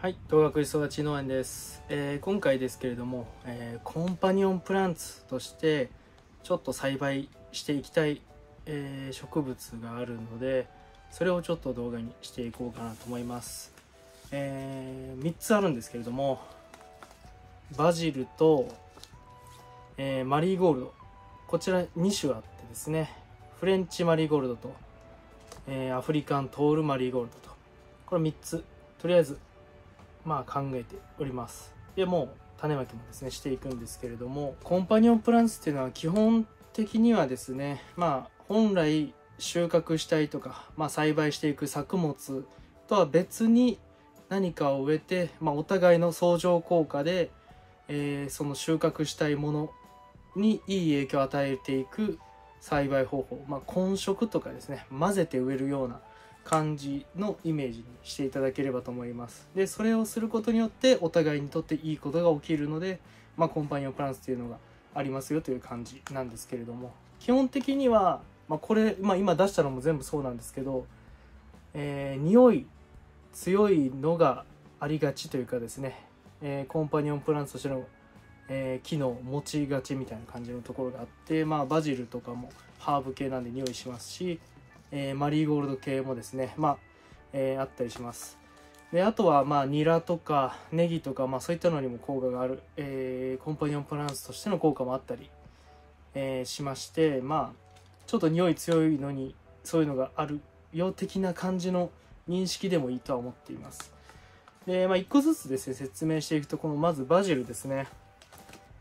はい、動学育ち農園です、えー、今回ですけれども、えー、コンパニオンプランツとしてちょっと栽培していきたい、えー、植物があるのでそれをちょっと動画にしていこうかなと思います、え3つあるんですけれどもバジルと、えマリーゴールド。こちら2種あってですねフレンチマリーゴールドと、えアフリカントールマリーゴールドと。これ3つ。とりあえずまあ、考えております。でもう種まきもですねしていくんですけれどもコンパニオンプランツっていうのは基本的にはですねまあ本来収穫したいとか、まあ、栽培していく作物とは別に何かを植えて、まあ、お互いの相乗効果で、えー、その収穫したいものにいい影響を与えていく栽培方法、まあ、混植とかですね混ぜて植えるような感じのイメージにしていただければと思います。でそれをすることによってお互いにとっていいことが起きるので、まあ、コンパニオンプランスっていうのがありますよという感じなんですけれども。基本的には、まあ、これ、まあ、今出したのも全部そうなんですけど、えー、匂い強いのがありがちというかですね、えー、コンパニオンプランツとしての、えー、機能持ちがちみたいな感じのところがあって、まあ、バジルとかもハーブ系なんで匂いしますしえー、マリーゴールド系もですね、まあ、えー、あったりします。で、あとは、まあ、ニラとかネギとか、まあ、そういったのにも効果がある、えー、コンパニオンプランツとしての効果もあったり、えー、しまして、まあ、ちょっと匂い強いのに、そういうのがあるよ的な感じの認識でもいいとは思っています。で、まあ、一個ずつですね、説明していくと、この、まずバジルですね。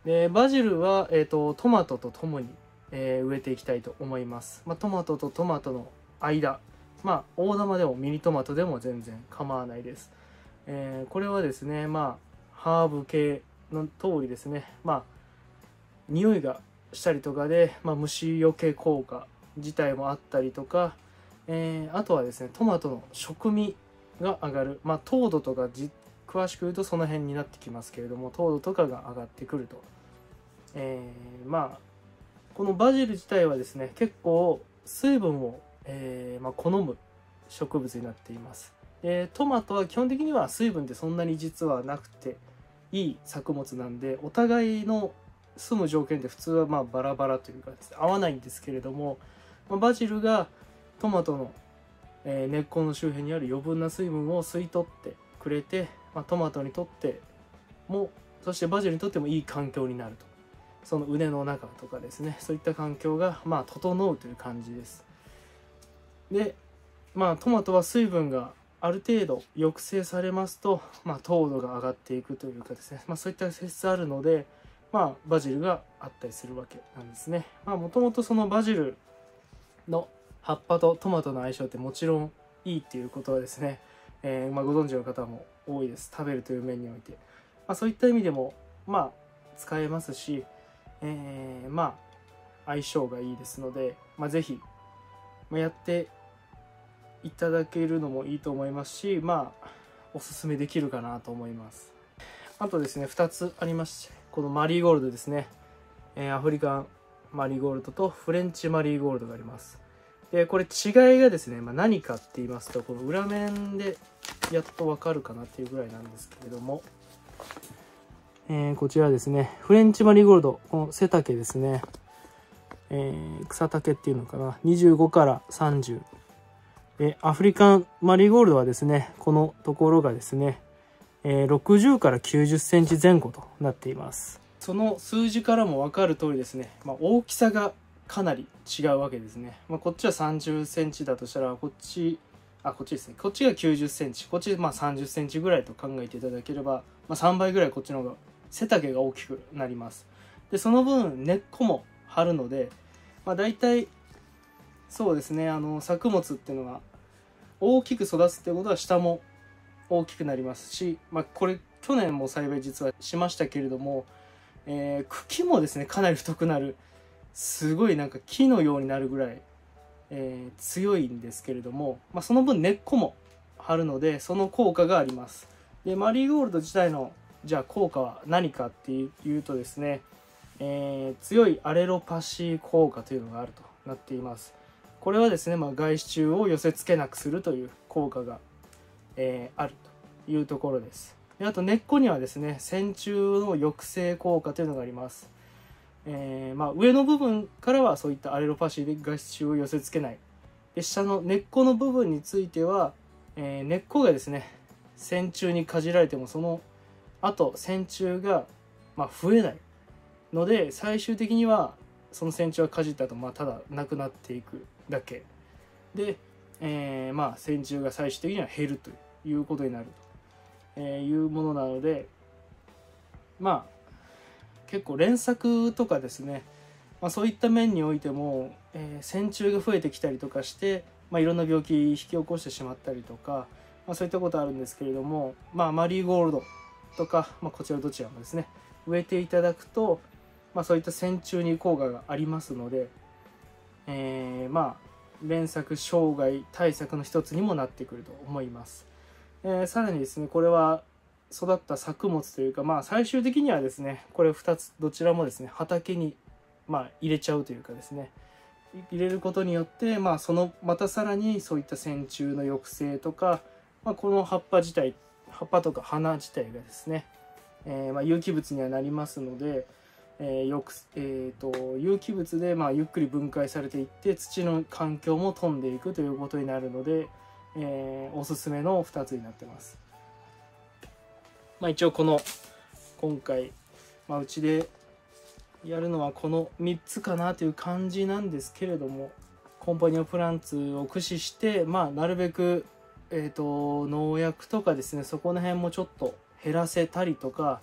で、バジルは、えっ、ー、と、トマトとともに、えー、植えていきたいと思います。まあ、トマトとトマトの間。まあ大玉でもミニトマトでも全然構わないです、えー、これはですねまあハーブ系の通りですね。まあ匂いがしたりとかで、まあ、虫除け効果自体もあったりとか、えー、あとはですねトマトの食味が上がる。まあ糖度とか詳しく言うとその辺になってきますけれども糖度とかが上がってくると、えー、まあこのバジル自体はですね結構水分をえー、まあ、好む植物になっています。でトマトは基本的には水分ってそんなに実はなくていい作物なんでお互いの住む条件って普通はまあバラバラというか、ね、合わないんですけれども、まあ、バジルがトマトの、えー、根っこの周辺にある余分な水分を吸い取ってくれて、まあ、トマトにとってもそしてバジルにとってもいい環境になると。その畝の中とかですね。そういった環境がまあ整うという感じです。でまあトマトは水分がある程度抑制されますと、まあ、糖度が上がっていくというかですね、まあ、そういった性質あるので、まあ、バジルがあったりするわけなんですねまあ。もともとそのバジルの葉っぱとトマトの相性ってもちろんいいっていうことはですね、えー、まあ、ご存知の方も多いです。食べるという面において。まあ、そういった意味でも、まあ、使えますし、えー、まあ、相性がいいですので、まあ、ぜひ、まあ、やっていただけるのもいいと思いますしまあおすすめできるかなと思います。あとですね2つありましてこのマリーゴールドですね、えー、アフリカンマリーゴールドとフレンチマリーゴールドがあります。でこれ違いがですね、まあ、何かって言いますとこの裏面でやっとわかるかなっていうぐらいなんですけれども。えー、こちらですねフレンチマリーゴールドこの背丈ですね。えー、草丈っていうのかな？25から30えアフリカンマリーゴールドはですね、このところがですね、え60から90センチ前後となっています。その数字からもわかる通りですね、まあ、大きさがかなり違うわけですね。まあ、こっちは30センチだとしたら、こっち、あ、こっちですね。こっちが90センチ、こっちまあ30センチぐらいと考えていただければ、まあ、3倍ぐらいこっちの方が背丈が大きくなります。で、その分根っこも張るので、まあ、大体そうですねあの作物っていうのは大きく育つってことは下も大きくなりますし、まあ、これ去年も栽培実はしましたけれども、えー、茎もですねかなり太くなる。すごいなんか木のようになるぐらい、えー、強いんですけれども、まあ、その分根っこも張るのでその効果があります。でマリーゴールド自体のじゃあ効果は何かっていうとですね、えー、強いアレロパシー効果というのがあるとなっています。これはですね、まあ、外支柱を寄せ付けなくするという効果が、えー、あるというところです。であと根っこにはですね線虫の抑制効果というのがあります。えー、まあ、上の部分からはそういったアレロパシーで合臭を寄せ付けない。で下の根っこの部分については、えー、根っこがですね線虫にかじられてもその後線虫が、まあ、増えないので最終的にはその線虫がかじったと、まあ、ただなくなっていくだけ。で、えー、まあ線虫が最終的には減るということになると、いうものなのでまあ結構連作とかですね、まあ、そういった面においても、えー、線虫が増えてきたりとかして、まあ、いろんな病気引き起こしてしまったりとか、まあ、そういったことあるんですけれども、まあ、マリーゴールドとか、まあ、こちらどちらもですね植えていただくと、まあ、そういった線虫に効果がありますので、えー、まあ連作障害対策の一つにもなってくると思います。えー、さらにですねこれは育った作物というか、まあ、最終的にはですねこれ2つどちらもですね畑に、まあ、入れちゃうというかですね入れることによって、まあ、そのまたさらにそういった線虫の抑制とか、まあ、この葉っぱ自体葉っぱとか花自体がですね、えー、ま有機物にはなりますので、えーよくえーと、有機物でまあゆっくり分解されていって土の環境も飛んでいくということになるので、えー、おすすめの2つになってます。まあ、一応この今回、まあ、うちでやるのはこの3つかなという感じなんですけれどもコンパニオプランツを駆使して、まあ、なるべく、えーと、農薬とかですねそこの辺もちょっと減らせたりとか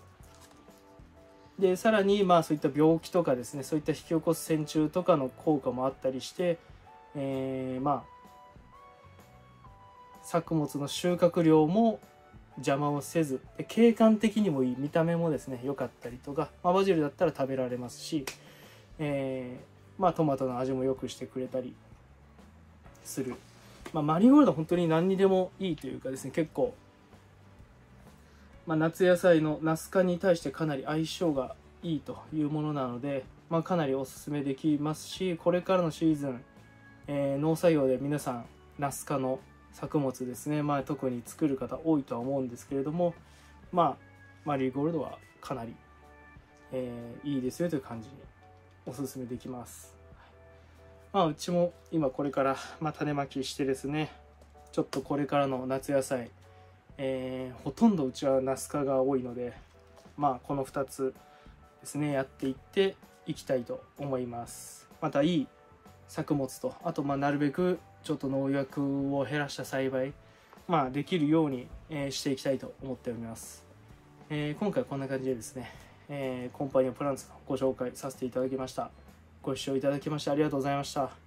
でさらにまあそういった病気とかですねそういった引き起こす線虫とかの効果もあったりして、えー、まあ作物の収穫量も邪魔をせずで景観的にもいい見た目もですね良かったりとか、まあ、バジルだったら食べられますし、えー、まあ、トマトの味も良くしてくれたりする、まあ、マリーゴールド本当に何にでもいいというかですね結構、まあ、夏野菜のナス科に対してかなり相性がいいというものなので、まあ、かなりおすすめできますしこれからのシーズン、えー、農作業で皆さんナス科の作物ですね、まあ、特に作る方多いとは思うんですけれども、まあ、マリーゴールドはかなり、えー、いいですよという感じにおすすめできます。まあ、うちも今これから、まあ、種まきしてですね、ちょっとこれからの夏野菜、えー、ほとんどうちはナス科が多いので、まあ、この2つですね、やっていっていきたいと思います。またいい作物と、あと、まあ、なるべくちょっと農薬を減らした栽培、まあ、できるように、えー、していきたいと思っております。えー、今回こんな感じでですね、えー、コンパニオンプランツのご紹介させていただきました。ご視聴いただきましてありがとうございました。